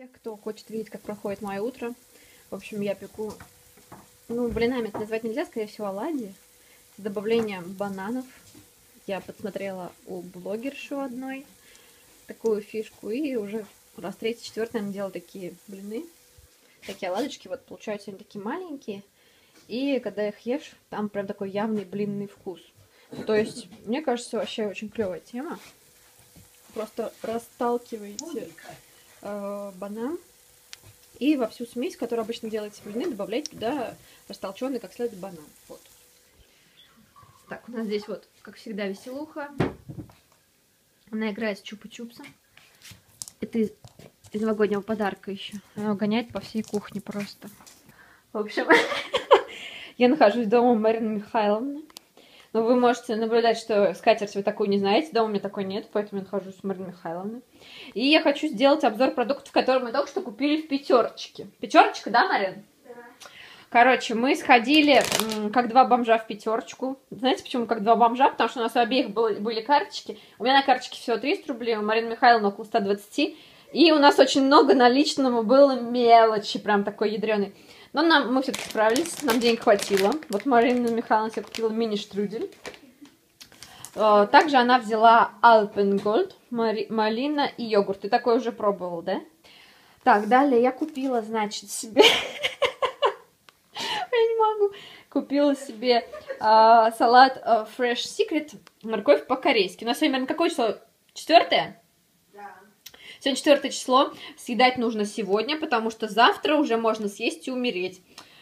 тех, кто хочет видеть, как проходит мое утро. В общем, я пеку, ну, блинами это назвать нельзя, скорее всего, оладьи с добавлением бананов. Я подсмотрела у блогерши одной такую фишку, и уже раз третий, четвертый она делала такие блины, такие оладушки, вот получаются они такие маленькие, и когда их ешь, там прям такой явный блинный вкус. То есть, мне кажется, вообще очень клевая тема. Просто расталкиваете э, банан и во всю смесь, которую обычно делаете блины, добавляйте туда растолченный как следует банан. Вот. Так, у нас здесь вот, как всегда, веселуха. Она играет с чупа-чупсом. Это из, из новогоднего подарка еще. Она гоняет по всей кухне просто. В общем, я нахожусь дома Марины Михайловны. Но вы можете наблюдать, что скатерть вы такую не знаете, дома у меня такой нет, поэтому я нахожусь с Мариной Михайловной. И я хочу сделать обзор продуктов, которые мы только что купили в пятерочке. Пятерочка, да, Марин? Да. Короче, мы сходили как два бомжа в пятерочку. Знаете, почему как два бомжа? Потому что у нас у обеих были, были карточки. У меня на карточке всего 300 рублей, у Марины Михайловны около 120. И у нас очень много наличного было мелочи, прям такой ядреный. Но нам, мы все-таки справились, нам денег хватило. Вот Марина Михайловна себе купила мини-штрудель. Э, также она взяла Alpengold, малина и йогурт. Ты такой уже пробовал, да? Так, далее я купила, значит, себе... Я не могу. Купила себе а, салат а, Fresh Secret, морковь по-корейски. У нас сегодня, какое число? Четвертое? Сегодня четвертое число. Съедать нужно сегодня, потому что завтра уже можно съесть и умереть.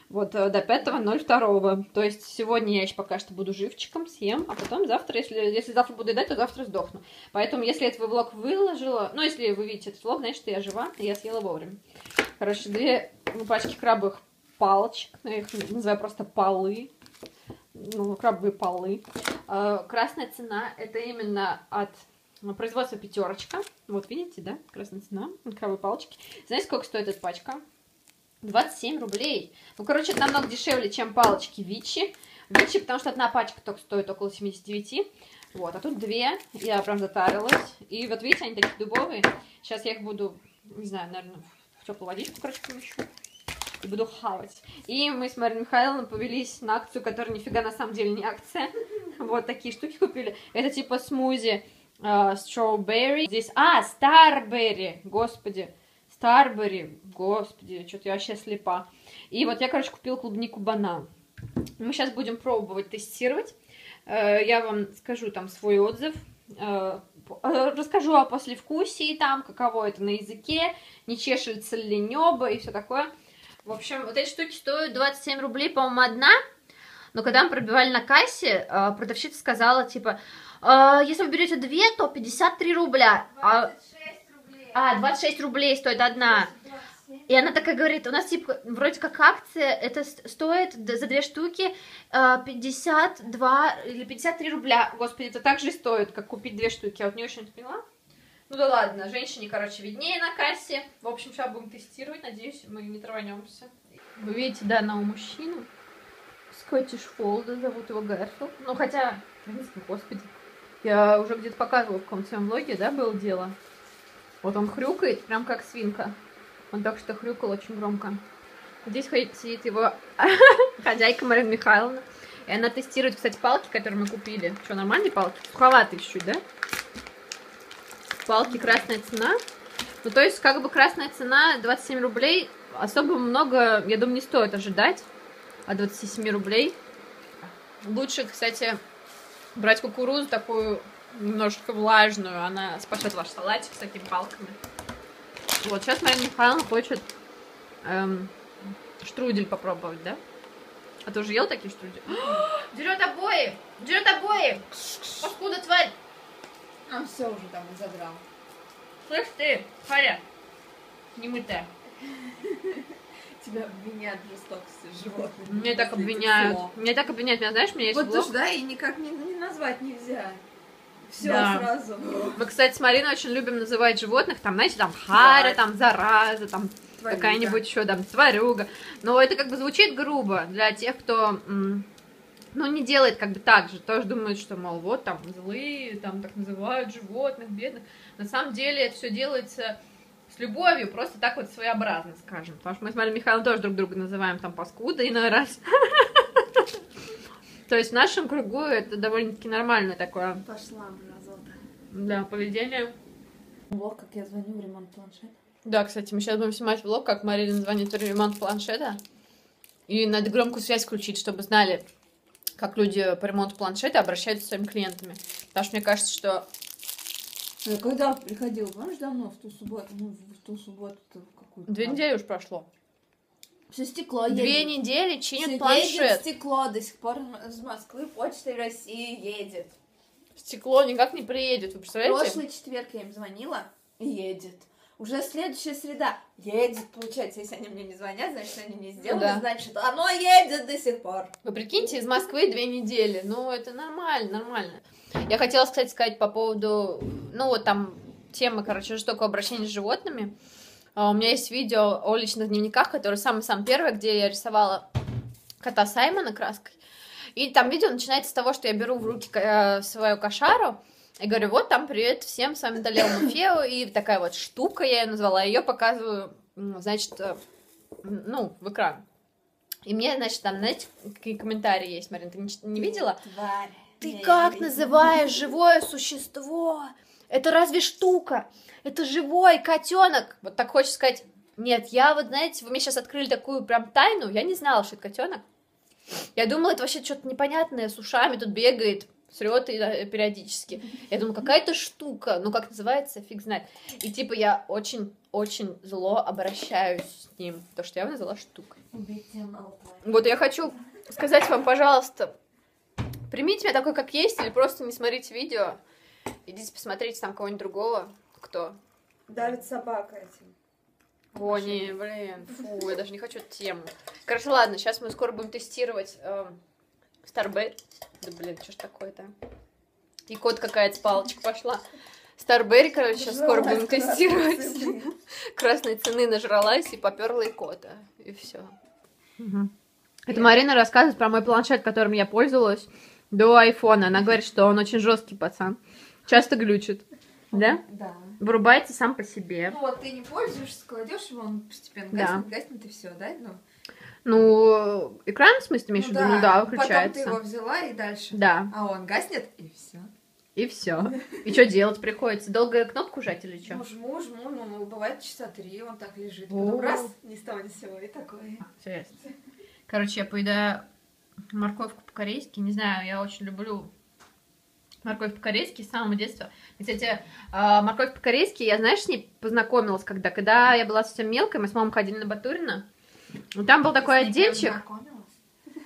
Вот э, до 5.02. То есть сегодня я еще пока что буду живчиком, съем, а потом завтра, если, если завтра буду едать, то завтра сдохну. Поэтому, если я этот влог выложила, ну, если вы видите этот влог, значит, я жива, и я съела вовремя. Короче, две пачки крабовых палочек, ну, я их называю просто полы, ну, крабовые полы. Э, красная цена, это именно от Производство пятерочка. Вот видите, да? Красная цена. Крабовые палочки. Знаете, сколько стоит эта пачка? 27 рублей. Ну, короче, это намного дешевле, чем палочки Вичи. Вичи, потому что одна пачка только стоит около 79. Вот, а тут две. Я прям затарилась. И вот видите, они такие дубовые. Сейчас я их буду, не знаю, наверное, в теплую водичку, короче, помещу. И буду хавать. И мы с Мариной Михайловной повелись на акцию, которая нифига на самом деле не акция. Вот такие штуки купили. Это типа смузи стrawberry. Здесь, а, старберри, господи, старберри, господи, что-то я вообще слепа. И вот я, короче, купила клубнику банан. Мы сейчас будем пробовать, тестировать. Э, я вам скажу там свой отзыв. Э, э, расскажу о послевкусии там, каково это на языке, не чешется ли небо и все такое. В общем, вот эти штуки стоят 27 рублей, по-моему, одна. Но когда мы пробивали на кассе, продавщица сказала, типа, а, если вы берете две, то 53 рубля. 26 а, рублей. А, 26 рублей стоит одна. И она такая говорит, у нас типа вроде как акция, это стоит за две штуки 52 а, или 53 рубля. Господи, это так же стоит, как купить две штуки. Я вот не очень поняла. Ну да ладно, женщине, короче, виднее на кассе. В общем, сейчас будем тестировать, надеюсь, мы не траванемся. Вы видите, да, на у мужчину. Скоттиш Фолда, зовут его Гарфилд. Ну, хотя, принципе, господи, я уже где-то показывала в каком-то своем влоге, да, было дело. Вот он хрюкает, прям как свинка. Он так что хрюкал очень громко. Здесь сидит его хозяйка Марина Михайловна. И она тестирует, кстати, палки, которые мы купили. Что, нормальные палки? Суховатые чуть-чуть, да? Палки красная цена. Ну, то есть, как бы красная цена 27 рублей. Особо много, я думаю, не стоит ожидать от 27 рублей. Лучше, кстати, брать кукурузу такую немножечко влажную, она спасет ваш салатик с такими палками. Вот, сейчас Марина Михайловна хочет эм, штрудель попробовать, да? А ты уже ел такие штрудель? Дерет обои! Дерет обои! Паскуда, тварь! Он все уже там забрал. Слышь ты, Харя, немытая. Тебя обвиняют в жестокости животных. Меня так обвиняют. Меня так обвиняют. Меня знаешь, меня есть Вот блог. да, и никак не, не назвать нельзя. Все Да. сразу. Мы, кстати, с Мариной очень любим называть животных, там, знаете, там, харя, там, зараза, там, какая-нибудь еще, там, тварюга. Но это как бы звучит грубо для тех, кто, ну, не делает как бы так же. Тоже думают, что, мол, вот там злые, там так называют животных, бедных. На самом деле это все делается с любовью, просто так вот своеобразно, скажем. Потому что мы с Марией Михайловной тоже друг друга называем там паскуда иной раз. То есть в нашем кругу это довольно-таки нормальное такое, Пошла, мразота. да, поведение. Влог, как я звоню в ремонт планшета. Да, кстати, мы сейчас будем снимать влог, как Марина звонит в ремонт планшета. И надо громкую связь включить, чтобы знали, как люди по ремонту планшета обращаются с своими клиентами. Потому что мне кажется, что... Я когда приходила, помнишь, давно, в ту субботу, ну, в ту субботу какую-то. Две там. недели уж прошло. Все стекло едет. Две недели чинят едет планшет. стекло до сих пор с Москвы почтой России едет. Стекло никак не приедет, вы представляете? Прошлый четверг я им звонила, едет. Уже следующая среда едет, получается, если они мне не звонят, значит, они не сделали, Да. значит, оно едет до сих пор. Вы прикиньте, из Москвы две недели. Ну, это нормально, нормально. Я хотела, кстати, сказать по поводу, ну, вот там темы, короче, жестокого обращения с животными. А, У меня есть видео о личных дневниках, который самый-самый первый, где я рисовала кота Саймона краской. И там видео начинается с того, что я беру в руки э, свою кошару и говорю, вот там привет всем, с вами Далео Муфео, и такая вот штука, я ее назвала, ее показываю, значит, э, ну, в экран. И мне, значит, там, знаете, какие комментарии есть, Марин, ты не, не видела? Тварь. Ты Я как видела. называешь живое существо? Это разве штука? Это живой котенок. Вот так хочешь сказать. Нет, я вот, знаете, вы мне сейчас открыли такую прям тайну. Я не знала, что это котенок. Я думала, это вообще что-то непонятное с ушами тут бегает, срет э, периодически. Я думаю, какая-то штука, ну как называется, фиг знает. И типа я очень-очень зло обращаюсь с ним, то что я его назвала штукой. Вот я хочу сказать вам, пожалуйста, примите меня такой, как есть, или просто не смотрите видео. Идите посмотрите там кого-нибудь другого, кто. Давит собака этим. О, не, блин, фу, я даже не хочу эту тему. Короче, ладно, сейчас мы скоро будем тестировать Starberry. Да, блин, что ж такое-то? И кот какая-то с палочек пошла. Старберри, короче, сейчас скоро будем тестировать. Красной цены нажралась и поперла и кота. И все. Это Марина рассказывает про мой планшет, которым я пользовалась до айфона. Она говорит, что он очень жесткий пацан. Часто глючит. Да? Да. Вырубается сам по себе. Ну вот ты не пользуешься, кладешь его, он постепенно Да. гаснет, гаснет и все, да? Ну, Ну, экран, в смысле, ты имеешь в виду? Ну да, Потом ты выключается. его взяла и дальше. Да, А он гаснет и все. и все. И что делать приходится? Долго кнопку жать или что? Ну, жму, жму, ну, ну, бывает часа три, он так лежит. Потом раз, ни с того ни с сего, и такое. Ясно. Короче, я поедаю морковку по-корейски. Не знаю, я очень люблю морковь по-корейски с самого детства. И, Кстати, а, морковь по-корейски, я, знаешь, с ней познакомилась когда? Когда я была совсем мелкой, мы с мамой ходили на Батурина. И Там был такой Ты отдельчик. знакомилась?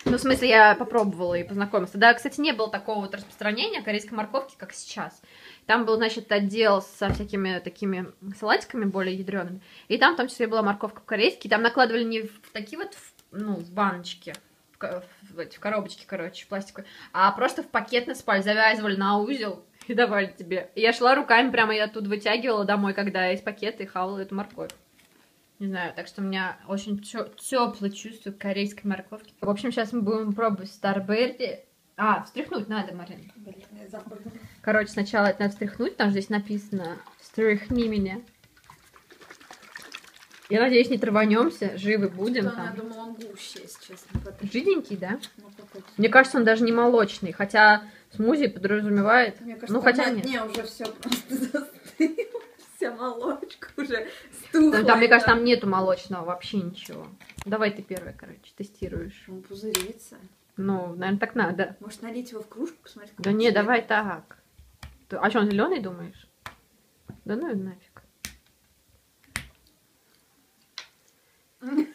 Ну, в смысле, я попробовала и познакомилась. Тогда, кстати, не было такого вот распространения корейской морковки, как сейчас. Там был, значит, отдел со всякими такими салатиками более ядреными. И там в том числе была морковка по-корейски. Там накладывали не в такие вот, ну, в баночки, в, в коробочки, короче, пластиковые, а просто в пакет насыпали, завязывали на узел и давали тебе. И я шла руками, прямо я оттуда вытягивала домой, когда из пакета и хавала эту морковь. Не знаю, так что у меня очень теплое чувство корейской морковки. В общем, сейчас мы будем пробовать Старберри. А, встряхнуть надо, забыла. Короче, сначала это надо встряхнуть, там здесь написано «Встряхни меня». Я надеюсь, не траванемся, живы будем Что, Я там. думала, он гуще, если честно. Жиденький, да? Ну. Мне кажется, он даже не молочный, хотя смузи подразумевает. Мне кажется, Ну, там хотя на нет. дне уже все просто застыло. Вся молочка уже стухла. Там, мне кажется, там нету молочного вообще ничего. Давай ты первый, короче, тестируешь. Он пузырится. Ну, наверное, так надо. Может, налить его в кружку, посмотреть, как Да не, цвет? давай так. А что, он зеленый, думаешь? Да ну и нафиг. Ну,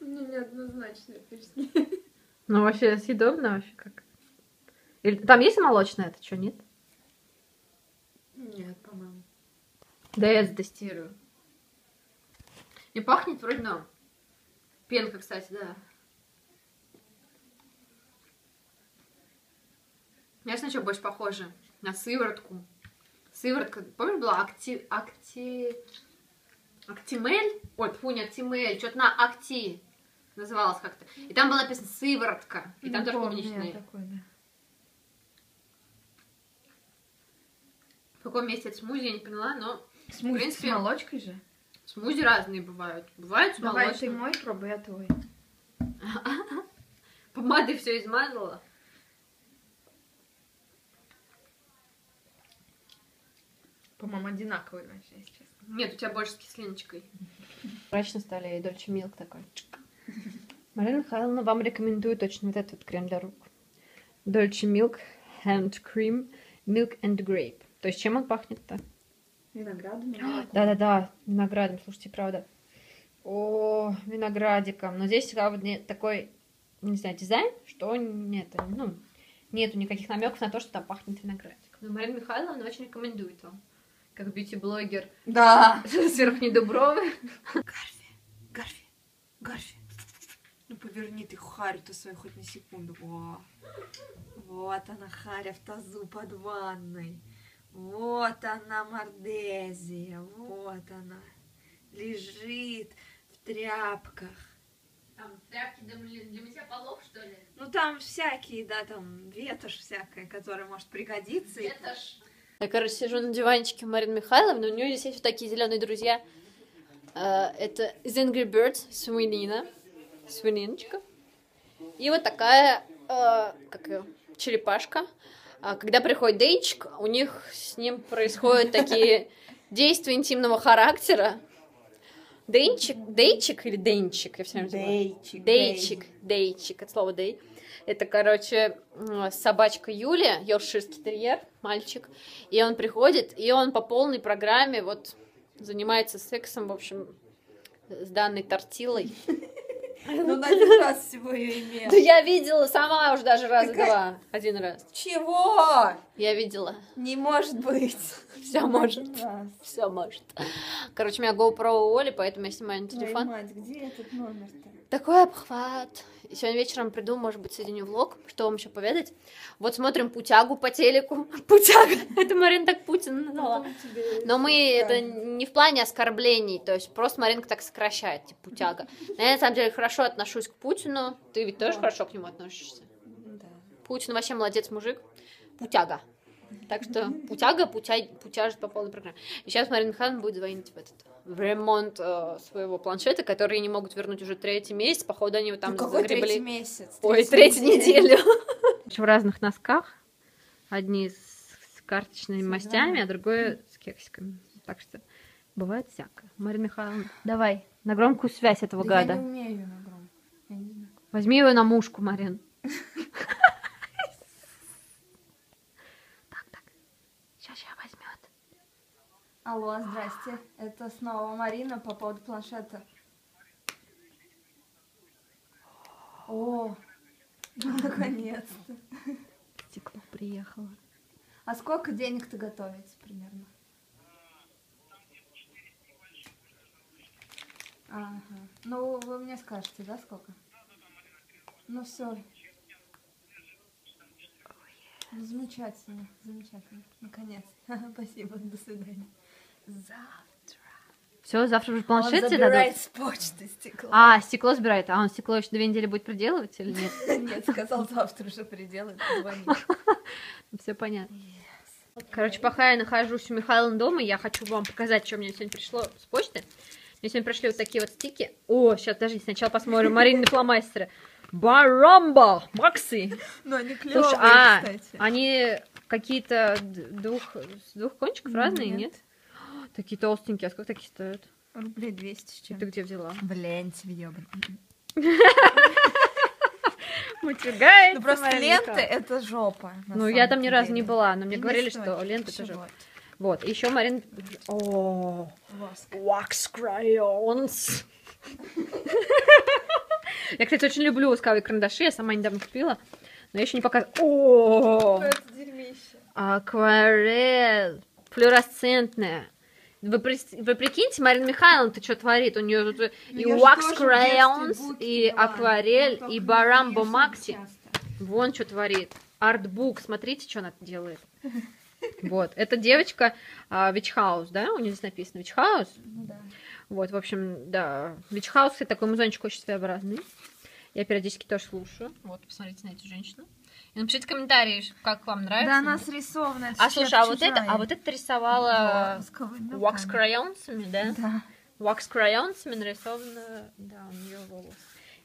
неоднозначные впечатления. Ну, вообще съедобно вообще как. Или, там есть молочное, это что, нет? Нет, по-моему. Да я затестирую. И пахнет вроде, ну, пенка, кстати, да. Знаешь, на что больше похоже? На сыворотку. Сыворотка, помнишь, была акти... акти... Актимель? Ой, фу, не Актимель, что-то на Акти называлось как-то. И там была написано сыворотка. И там тоже клубничные. такой, да. В каком месте это смузи, я не поняла, но Смузи принципе, с молочкой же. Смузи разные бывают. Бывают с Давай молочным. ты мой пробуй, я твой. Помадой все измазала. По-моему, одинаковые вообще, если честно. Нет, у тебя больше с кислиночкой. Мрачно стали и Дольче Милк такой. Марина Михайловна вам рекомендую точно вот этот вот крем для рук. Дольче Милк Hand Cream Milk and Grape. То есть чем он пахнет-то? Виноградом. Да-да-да, виноградом, слушайте, правда. О, виноградиком. Но здесь правда, не- такой, не знаю, дизайн, что нет, ну, нету никаких намеков на то, что там пахнет виноградиком. Но Марина Михайловна очень рекомендует вам. Как бьюти-блогер Да. с верхней Дубровы. Гарфи, Гарфи, Гарфи. Ну поверни ты харю-то свою хоть на секунду. Во. Вот она, харя в тазу под ванной. Вот она, мордезия. Вот она. Лежит в тряпках. Там тряпки для, мытья полов, что ли? Ну там всякие, да, там ветошь всякая, которая может пригодиться. и- Я, короче, сижу на диванчике Марины Михайловны, у нее здесь есть вот такие зеленые друзья. Э, Это из Angry Birds свинина, свининочка. И вот такая, э, как её, черепашка. А Когда приходит Дейчик, у них с ним происходят такие действия интимного характера. Дейчик, Дейчик или Денчик, я все время забываю. Дейчик. Дейчик, Дейчик, от слова Дей. Это, короче, собачка Юлия, йоркширский терьер, мальчик. И он приходит, и он по полной программе вот занимается сексом, в общем, с данной тортилой. Ну на один раз всего ее имела. Да я видела сама уже даже раза Какая- два. Один раз. Чего? Я видела. Не может быть. Все может. Раз. Все может. Короче, у меня GoPro у Оли, поэтому я снимаю на телефон. мать, где этот номер-то? Такой обхват. И сегодня вечером приду, может быть, соединю влог, что вам еще поведать. Вот смотрим путягу по телеку. Путяга. Это Марина так Путин назвала. Тебе Но мы это не в плане оскорблений, то есть просто Маринка так сокращает, типа путяга. Но я на самом деле хорошо отношусь к Путину. Ты ведь тоже хорошо к нему относишься. Да. Путин вообще молодец мужик. Путяга. Так что путяга, путя, путяжит по полной программе. И сейчас Марина Михайловна будет звонить в этот в ремонт э, своего планшета, который не могут вернуть уже третий месяц. Походу, они его там Ну, какой загребли. третий месяц? Ой, третью неделю. В разных носках. Одни с, карточными мастями, а другой с кексиками. Так что бывает всякое. Марина Михайловна, давай на громкую связь этого Да гада. Я не умею на гром. Я не знаю. Возьми его на мушку, Марин. Так, так. Сейчас, сейчас возьмет. Алло, здрасте. Это снова Марина по поводу планшета. О, ну, наконец-то. Стекло приехало. А сколько денег-то готовится примерно? Ага. Ну, вы мне скажете, да, сколько? Ну все. Ну, замечательно, замечательно. Наконец. Спасибо, до свидания. Завтра. Все, завтра уже Он планшет тебе забирает дадут? с почты стекло. А, стекло забирает. А он стекло еще две недели будет приделывать или нет? Нет, сказал завтра уже приделает. Все понятно. Короче, пока я нахожусь у Михаила дома, я хочу вам показать, что мне сегодня пришло с почты. Мне сегодня пришли вот такие вот стики. О, сейчас, подожди, сначала посмотрим. Марины фломастеры. Барамба! Макси! Но они Слушай, клевые, а, кстати. они какие-то двух, с двух кончиков разные, нет? Нет. Такие толстенькие, а сколько такие стоят? Рублей 200 с чем. Ты где взяла? Блин, съебан. Мутюгается, Ну просто ленты это жопа. Ну, я там ни разу не была, но мне говорили, что лента тоже. Чего? Вот, еще Марин... О. Wax crayons. Я, кстати, очень люблю восковые карандаши, я сама недавно купила, но я еще не показывала. О, Это дерьмище. акварель, флюоресцентная. Вы, вы прикиньте, Марина Михайловна, ты что творит? У нее тут и Ну, же wax crayons, и акварель, но и барамбо макси. Вон что творит. Артбук, смотрите, что она делает. Вот, это девочка а, Вичхаус, да? У нее здесь написано Вичхаус. Ну да. Вот, в общем, да. Вичхаус, такой музончик очень своеобразный. Я периодически тоже слушаю. Вот, посмотрите на эту женщину. И напишите комментарии, как вам нравится. Да, она срисована. А слушай, а вот это, а вот это рисовала Восковыми wax crayons ами, да? Да. Wax crayons ами нарисовано, да, у нее волос.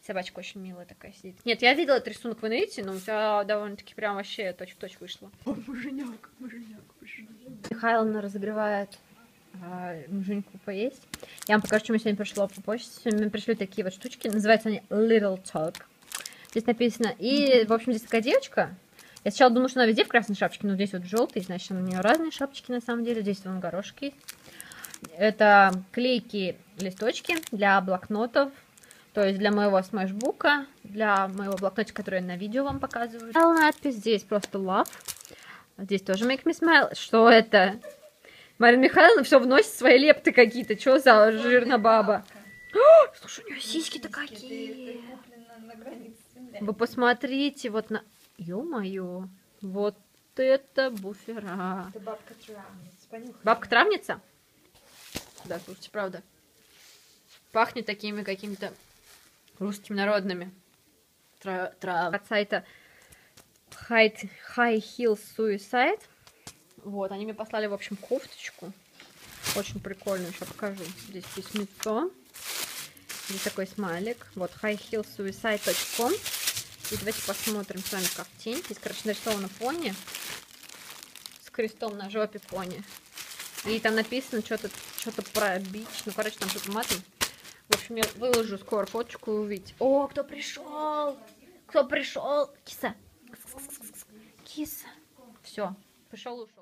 Собачка очень милая такая сидит. Нет, я видела этот рисунок в инете, но у тебя довольно-таки прям вообще точь-в-точь вышло. О, муженек, муженек, муженек. Михайловна разогревает а, муженьку поесть. Я вам покажу, что мне сегодня пришло по почте. Сегодня мне пришли такие вот штучки. Называются они Little Talk. Здесь написано. И, в общем, здесь такая девочка. Я сначала думала, что она везде в красной шапочке, но здесь вот желтый, значит, у нее разные шапочки на самом деле. Здесь вон горошки есть. Это клейкие листочки для блокнотов, то есть для моего смешбука, для моего блокнотика, который я на видео вам показываю. А надпись здесь просто love. Здесь тоже make me smile. Что это? Марина Михайловна все вносит свои лепты какие-то. Что за жирная баба? О, слушай, у нее сиськи-то какие. Вы посмотрите вот на... Ё-моё, вот это буфера. Это бабка травница. Понюхай. Бабка травница? Да, слушайте, правда. Пахнет такими какими-то русскими народными. Тра- трав- От сайта High, High Heel Suicide. Вот, они мне послали, в общем, кофточку. Очень прикольную, сейчас покажу. Здесь письмецо. Здесь такой смайлик. Вот, highheelsuicide.com. И давайте посмотрим с вами картинки. Здесь, короче, нарисовано пони с крестом на жопе пони. И там написано что-то что про бич. Ну, короче, там что-то матом. В общем, я выложу скоро фоточку и увидеть. О, кто пришел? Кто пришел? Киса. Киса. Все, пришел ушел.